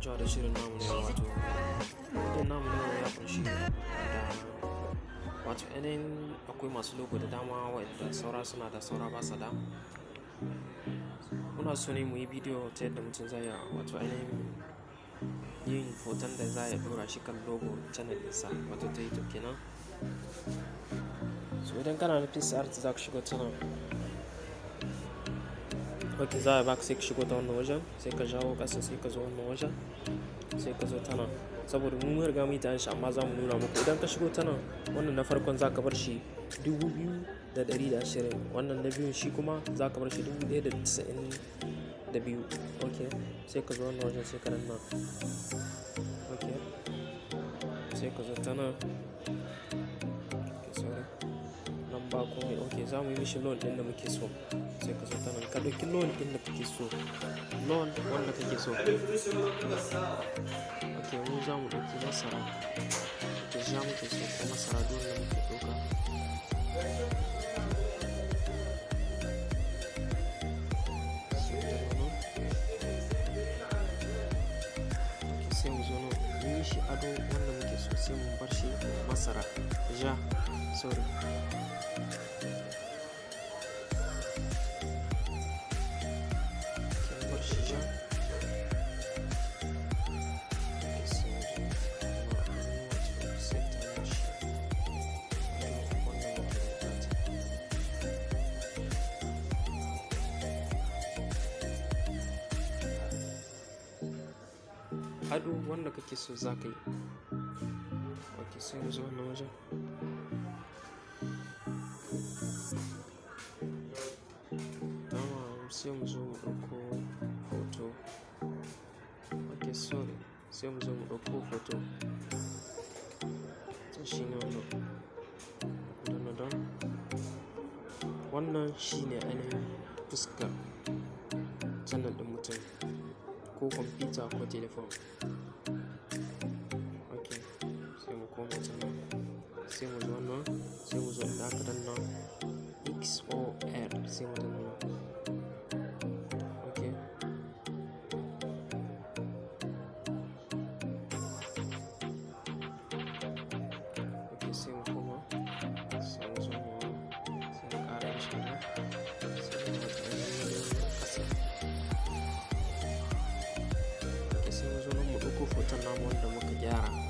kasancewa da shirin namu ne wato shirin namu ne ya ƙunshi da wato ainihin akwai masu logo da dama wadda saura suna da saura ba su da. Muna so ne mu yi bidiyo ta yadda mutum zai wato ainihin yin hoton da za ya dora shi kan logo channel ɗinsa wato ta youtube kenan. So idan kana da pixar za ka shigo ta ok za a baka sai ta wannan wajen sai ka jawo ƙasa sai ka zo wannan wajen sai ka zo ta nan saboda mu mun riga mu yi shi amma za mu nuna muku idan ka shigo ta nan wannan na farkon za ka bar shi dubu biyu da ɗari da ashirin wannan na biyun shi kuma za ka bar shi dubu ɗaya da tisa'in da biyu ok. Sai ka zo wannan wajen sai ka nan ok. Sai ka zo ta nan nan ba komai ok za mu yi mishi loan ɗin da muke so sai ka zo ta nan ka ɗauki loan ɗin da kake so. Loan wanda kake so. Ok mu za mu ɗauki masara. Ok ja muke so ko masara dole muke ɗauka. Shi ado wanda muke so sai mu bar shi masara. Ja sorry. Ado wanda kake so za ka yi. Ok sai mu zo wannan wajen. Tamam sai mu zo mu ɗauko hoto. Ok sorry sai mu zo mu ɗauko hoto. To shi ne wannan. Don don wannan shi ne ainihin fuskar channel ɗin mutum. Ko kwamfuta ko telefon ok sai mu koma nan sai mu zo nan sai mu zo inda aka danna xor sai mu danna hoton namu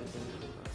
вообще-то.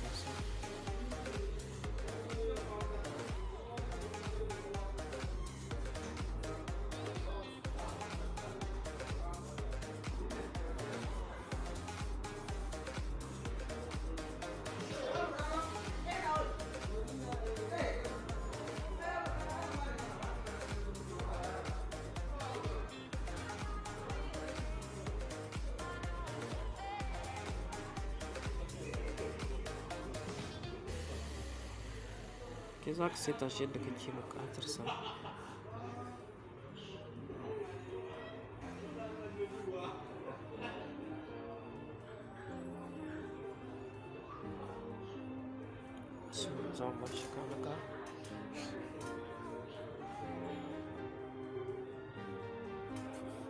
Ke za ka saita shi yadda kake bukatarsa so za mu bar shi kanaka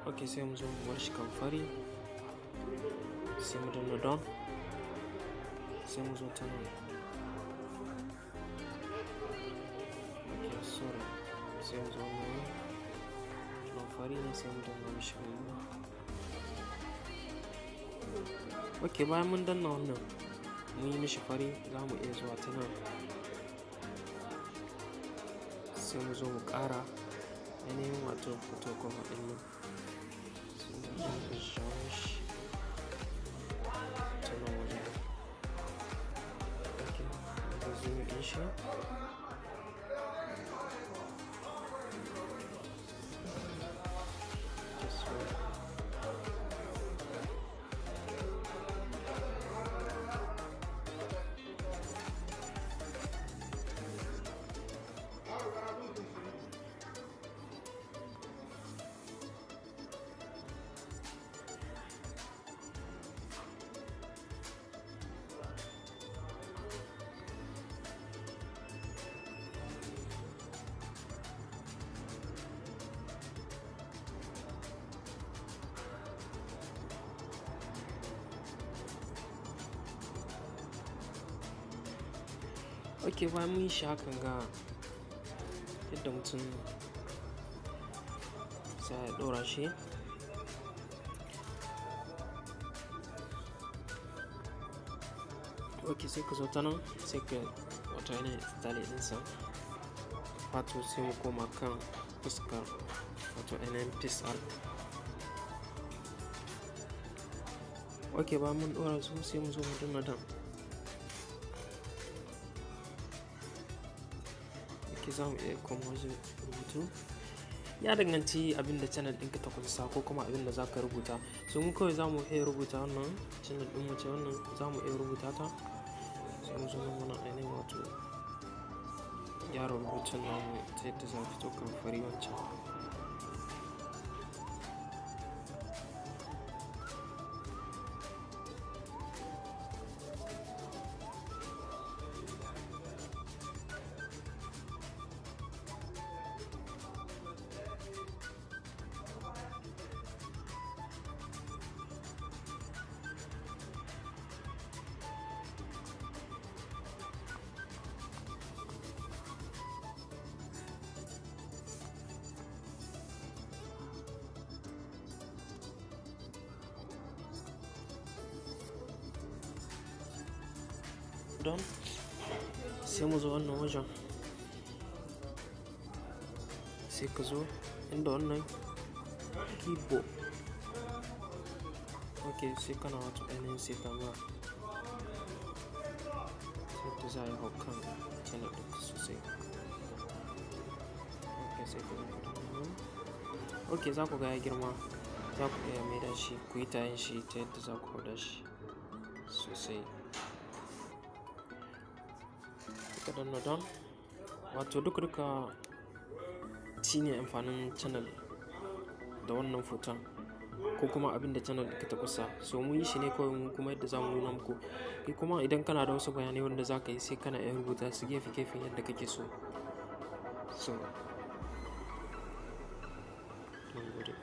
ok sai mu zo mu bar fari sai mu danna don sai mu sai mu zo ne sai mu danna ok bayan mun danna wannan mun yi mishi fari za mu iya zuwa ta nan. Sai mu zo mu ƙara ainihin wato fito kuma ɗin nan. Ta ok bayan mun shi hakan ga yadda mutum sai ya ɗora shi. Ok sai ka zo ta nan sai ka wato yanayin style ɗinsa. Wato sai mu koma kan fuskar wato yanayin piece art. Ok bayan mun ɗora su sai mu zo mu danna dan ke za mu iya koma wajen rubutu? Ya danganci abin da channel ɗinka ta kunsa ko kuma abin da za ka rubuta. So mu kawai za mu iya rubuta wannan channel ɗin mace wannan za mu iya rubuta ta. Sai mu nan mana ainihin wato gyara rubutun namu ta yadda za fito kan fari wancan. Don sai mu zo wannan wajen. Sai ka zo inda wannan kibo. Ok sai kana wato ainihin sai ka ma sai ta za a yi hau kan channel sosai. Ok sai ka zo ok za ku ga ya girma. Za ku iya mai da shi ku yi tayin shi ta yadda za ku da shi sosai. Ka danna don. Wato duka duka shi ne amfanin channel da wannan foton ko kuma abin da channel ɗinka ta kusa so mu yi shi ne kawai mu kuma yadda za mu nuna muku. Kai kuma idan kana da wasu bayanai wanda za ka yi sai kana iya rubuta su gefe gefe yadda kake so. So. Mun gode.